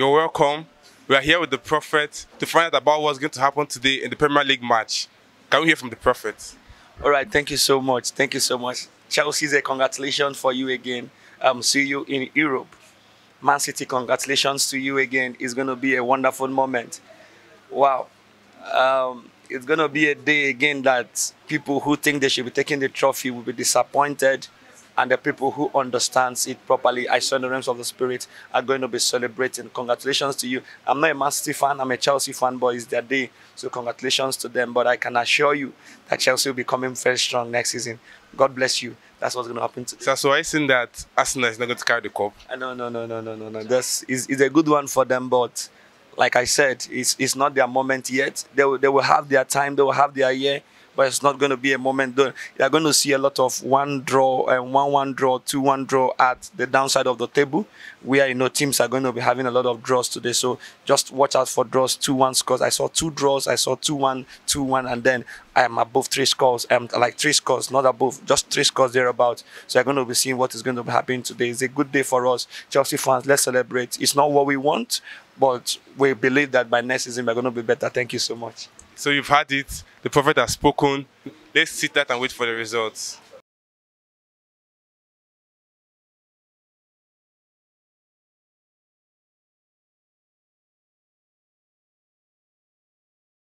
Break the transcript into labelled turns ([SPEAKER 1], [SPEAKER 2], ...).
[SPEAKER 1] You're welcome. We are here with the Prophet to find out about what's going to happen today in the Premier League match. Can we hear from the Prophet?
[SPEAKER 2] All right, thank you so much. Thank you so much. Chelsea, congratulations for you again. Um, see you in Europe. Man City, congratulations to you again. It's going to be a wonderful moment. Wow. Um, it's going to be a day again that people who think they should be taking the trophy will be disappointed and the people who understands it properly, I saw in the realms of the spirit, are going to be celebrating. Congratulations to you. I'm not a Man City fan, I'm a Chelsea fan, but it's their day. So congratulations to them. But I can assure you that Chelsea will be coming very strong next season. God bless you. That's what's going to happen today.
[SPEAKER 1] So, so I seen that Arsenal is not going to carry the cup.
[SPEAKER 2] Uh, no, no, no, no, no, no, no. That's is is a good one for them, but like I said, it's it's not their moment yet. They will, they will have their time. They will have their year but it's not going to be a moment. You're going to see a lot of one draw and one one draw, two one draw at the downside of the table, where you know teams are going to be having a lot of draws today. So just watch out for draws, two one scores. I saw two draws, I saw two one, two one, and then I am above three scores. I'm like three scores, not above, just three scores thereabouts. So you're going to be seeing what is going to be happening today. It's a good day for us, Chelsea fans. Let's celebrate. It's not what we want, but we believe that by next season we're going to be better. Thank you so much.
[SPEAKER 1] So you've had it. The prophet has spoken. Let's sit there and wait for the results.